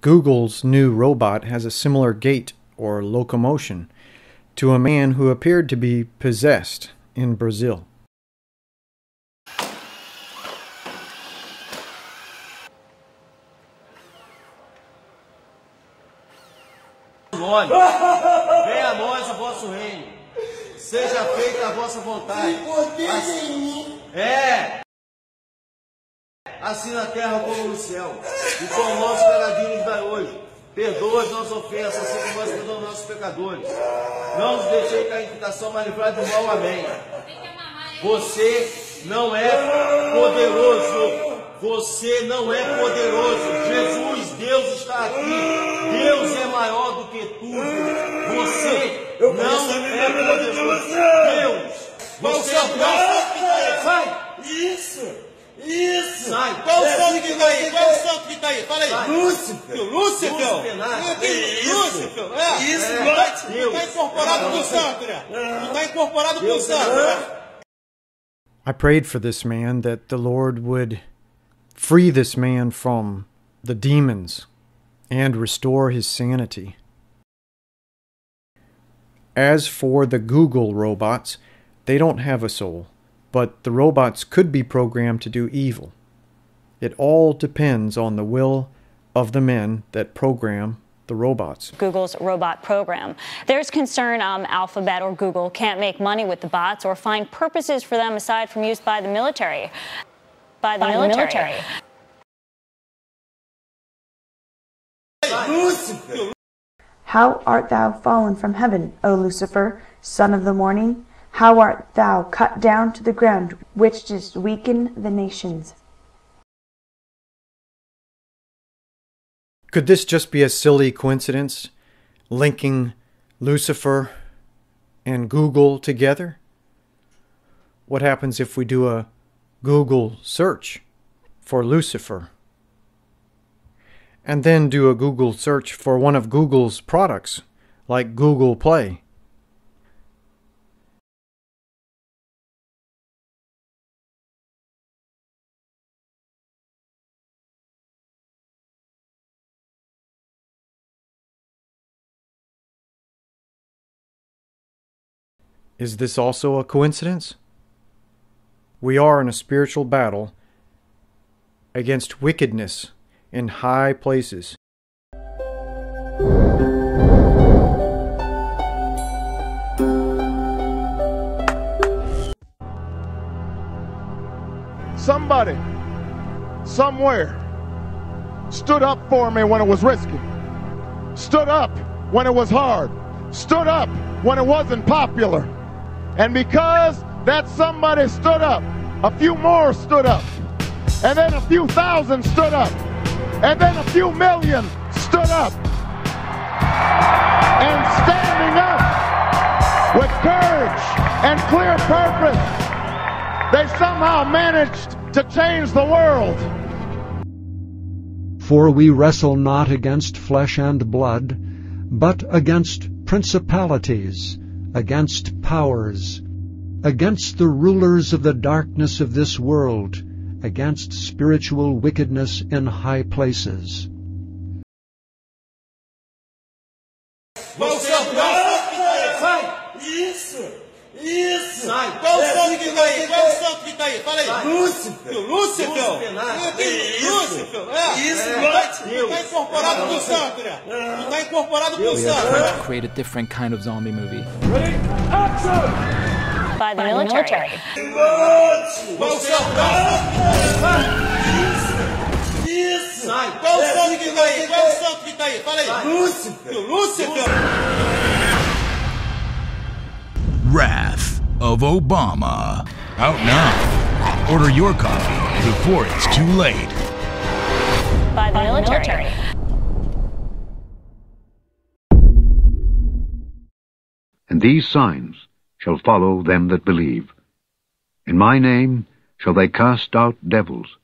Google's new robot has a similar gait or locomotion to a man who appeared to be possessed in Brazil. nome. Venha a nós o vosso reino. Seja feita a vossa vontade. Assim, é. Assim na terra como no céu. E com o nosso caradinho nos dai hoje. Perdoa as nossas ofensas, assim como nós perdoamos nossos pecadores. Não nos deixei cair em tentação, mas livrai do mal. Amém. Você não é poderoso. Você não é poderoso. Jesus, Deus está aqui. Deus é maior do que tudo. Você não é poderoso. Deus. Você não. Sai. Isso. Isso! Sai! Qual o santo que está aí? Qual o santo que está aí? Fala aí! Lúcifer! Lúcifer! Isso. Lúcifer! É! Isso, é. Deus. Tu está incorporado com o santo, né? Tu está incorporado com o santo. I prayed for this man that the Lord would free this man from the demons and restore his sanity. As for the Google robots, they don't have a soul, but the robots could be programmed to do evil. It all depends on the will of the men that program the robots. Google's robot program. There's concern um, Alphabet or Google can't make money with the bots or find purposes for them aside from use by the military. By the, By military. military. How art thou fallen from heaven, O Lucifer, son of the morning? How art thou cut down to the ground, which didst weaken the nations? Could this just be a silly coincidence, linking Lucifer and Google together? What happens if we do a Google search for Lucifer? And then do a Google search for one of Google's products, like Google Play. Is this also a coincidence? We are in a spiritual battle against wickedness in high places. Somebody, somewhere, stood up for me when it was risky, stood up when it was hard, stood up when it wasn't popular. And because that somebody stood up, a few more stood up, and then a few thousand stood up, and then a few million stood up. And standing up with courage and clear purpose, they somehow managed to change the world. For we wrestle not against flesh and blood, but against principalities, against powers, against the rulers of the darkness of this world, against spiritual wickedness in high places. Sai! Qual o santo que está aí? Qual o santo que está aí? Fala aí! Lúcifer! Lúcifer! Isso. Lúcifer! É! Isso, é. Deus. Tu está incorporado com o santo, né? Tu está incorporado com o We are santo. create a different kind of zombie movie. By the By the military. Qual o santo? Sai! Isso! Sai! Qual o santo que está aí? Qual o santo que está aí? Fala aí! Lúcifer! Lúcifer! Wrath of Obama. Out now. Order your copy before it's too late. By the By the military. military. And these signs shall follow them that believe. In my name shall they cast out devils.